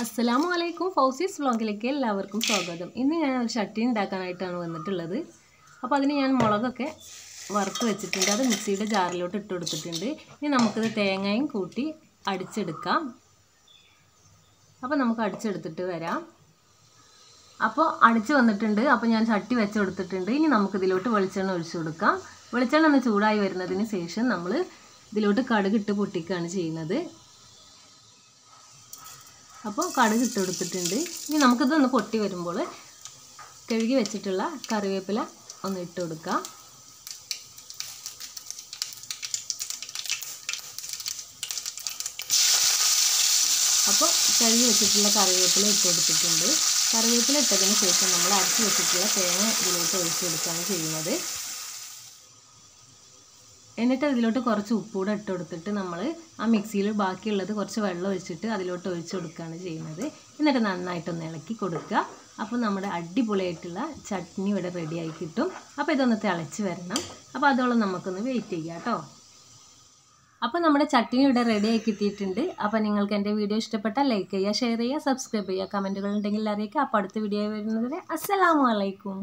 അസ്സലാമു അലൈക്കും ഫൗസീസ് വ്ളോഗിലേക്ക് എല്ലാവർക്കും സ്വാഗതം. ഇന്ന് ഞാൻ ഒരു ചട്ടി ഉണ്ടാക്കാനായിട്ടാണ് വന്നിട്ടുള്ളത്. അപ്പോൾ അതിന് ഞാൻ മുളകൊക്കെ വറുത്ത് വെച്ചിട്ടുണ്ട്. അത് മിക്സിയുടെ ജാറിലോട്ട് ഇട്ട് കൊടുത്തിട്ടുണ്ട്. ഇനി നമുക്കിത് തേങ്ങയും കൂട്ടി അടിച്ചെടുക്കാം. അപ്പോൾ നമുക്ക് അടിച്ചെടുത്തിട്ട് വരാം. അപ്പോൾ അടിച്ച് വന്നിട്ടുണ്ട്. അപ്പോൾ ഞാൻ ചട്ടി വെച്ച് കൊടുത്തിട്ടുണ്ട്. ഇനി നമുക്കിതിലോട്ട് വെളിച്ചെണ്ണ ഒഴിച്ചു കൊടുക്കാം. വെളിച്ചെണ്ണ ഒന്ന് ചൂടായി വരുന്നതിന് ശേഷം നമ്മൾ ഇതിലോട്ട് കടുകിട്ട് പൊട്ടിക്കുകയാണ് ചെയ്യുന്നത്. അപ്പോൾ കടുക് ഇട്ട് കൊടുത്തിട്ടുണ്ട്. ഇനി നമുക്കിതൊന്ന് പൊട്ടി വരുമ്പോൾ കഴുകി വെച്ചിട്ടുള്ള കറിവേപ്പില ഒന്ന് ഇട്ട് കൊടുക്കാം. അപ്പോൾ കഴുകി വെച്ചിട്ടുള്ള കറിവേപ്പില ഇട്ട് കൊടുത്തിട്ടുണ്ട്. കറിവേപ്പില ഇട്ടതിന് ശേഷം നമ്മൾ അരച്ച് വെച്ചിട്ടുള്ള തേങ്ങ ഇതിലോട്ട് ഒഴിച്ച് കൊടുക്കുകയാണ് ചെയ്യുന്നത്. എന്നിട്ട് അതിലോട്ട് കുറച്ച് ഉപ്പൂടെ ഇട്ട് കൊടുത്തിട്ട് നമ്മൾ ആ മിക്സിയിൽ ബാക്കിയുള്ളത് കുറച്ച് വെള്ളം ഒഴിച്ചിട്ട് അതിലോട്ട് ഒഴിച്ച് കൊടുക്കുകയാണ് ചെയ്യുന്നത്. എന്നിട്ട് നന്നായിട്ടൊന്ന് ഇളക്കി കൊടുക്കുക. അപ്പോൾ നമ്മുടെ അടിപൊളിയായിട്ടുള്ള ചട്നി ഇവിടെ റെഡിയായി കിട്ടും. അപ്പോൾ ഇതൊന്ന് തിളച്ച് വരണം. അപ്പോൾ അതോളം നമുക്കൊന്ന് വെയിറ്റ് ചെയ്യാം കേട്ടോ. അപ്പോൾ നമ്മുടെ ചട്നി ഇവിടെ റെഡിയായി കിട്ടിയിട്ടുണ്ട്. അപ്പോൾ നിങ്ങൾക്ക് എന്റെ വീഡിയോ ഇഷ്ടപ്പെട്ടാൽ ലൈക്ക് ചെയ്യുക ഷെയർ ചെയ്യുക സബ്സ്ക്രൈബ് ചെയ്യുക കമന്റുകൾ ഉണ്ടെങ്കിൽ അറിയിക്കുക. അപ്പോൾ അടുത്ത വീഡിയോ വരുന്നത് അസ്സാം അസ്സലാമു അലൈക്കും.